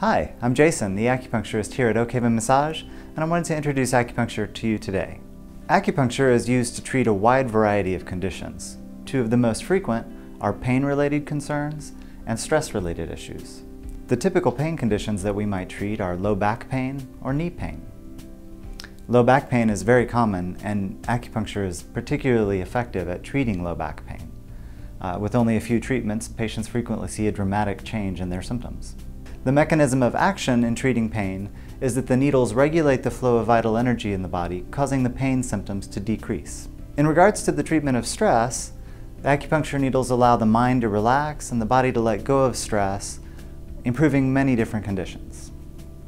Hi, I'm Jason, the acupuncturist here at Oak Massage, and I wanted to introduce acupuncture to you today. Acupuncture is used to treat a wide variety of conditions. Two of the most frequent are pain-related concerns and stress-related issues. The typical pain conditions that we might treat are low back pain or knee pain. Low back pain is very common and acupuncture is particularly effective at treating low back pain. Uh, with only a few treatments, patients frequently see a dramatic change in their symptoms. The mechanism of action in treating pain is that the needles regulate the flow of vital energy in the body, causing the pain symptoms to decrease. In regards to the treatment of stress, acupuncture needles allow the mind to relax and the body to let go of stress, improving many different conditions.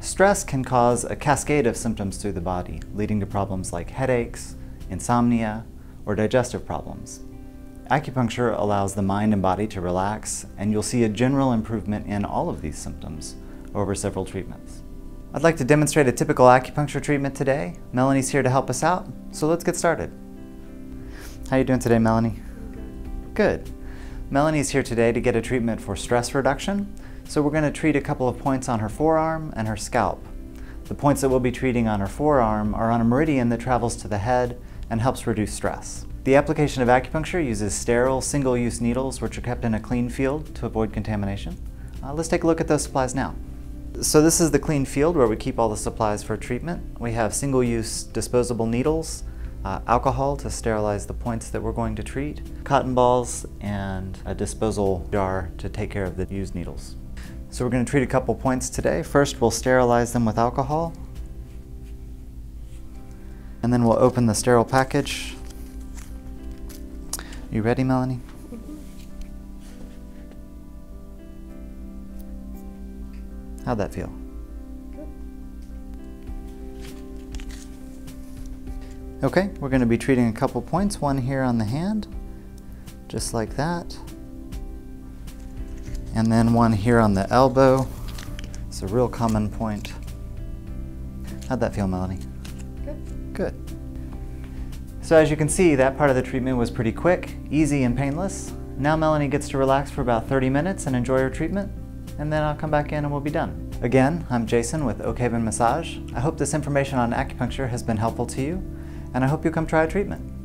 Stress can cause a cascade of symptoms through the body, leading to problems like headaches, insomnia, or digestive problems. Acupuncture allows the mind and body to relax, and you'll see a general improvement in all of these symptoms over several treatments. I'd like to demonstrate a typical acupuncture treatment today. Melanie's here to help us out, so let's get started. How are you doing today, Melanie? Good. Melanie's here today to get a treatment for stress reduction, so we're going to treat a couple of points on her forearm and her scalp. The points that we'll be treating on her forearm are on a meridian that travels to the head and helps reduce stress. The application of acupuncture uses sterile, single-use needles which are kept in a clean field to avoid contamination. Uh, let's take a look at those supplies now. So this is the clean field where we keep all the supplies for treatment. We have single-use disposable needles, uh, alcohol to sterilize the points that we're going to treat, cotton balls, and a disposal jar to take care of the used needles. So we're going to treat a couple points today. First we'll sterilize them with alcohol. And then we'll open the sterile package you ready, Melanie? How'd that feel? Okay, we're going to be treating a couple points, one here on the hand, just like that. And then one here on the elbow. It's a real common point. How'd that feel, Melanie? Good. Good. So as you can see, that part of the treatment was pretty quick, easy, and painless. Now Melanie gets to relax for about 30 minutes and enjoy her treatment, and then I'll come back in and we'll be done. Again, I'm Jason with Oak Haven Massage. I hope this information on acupuncture has been helpful to you, and I hope you'll come try a treatment.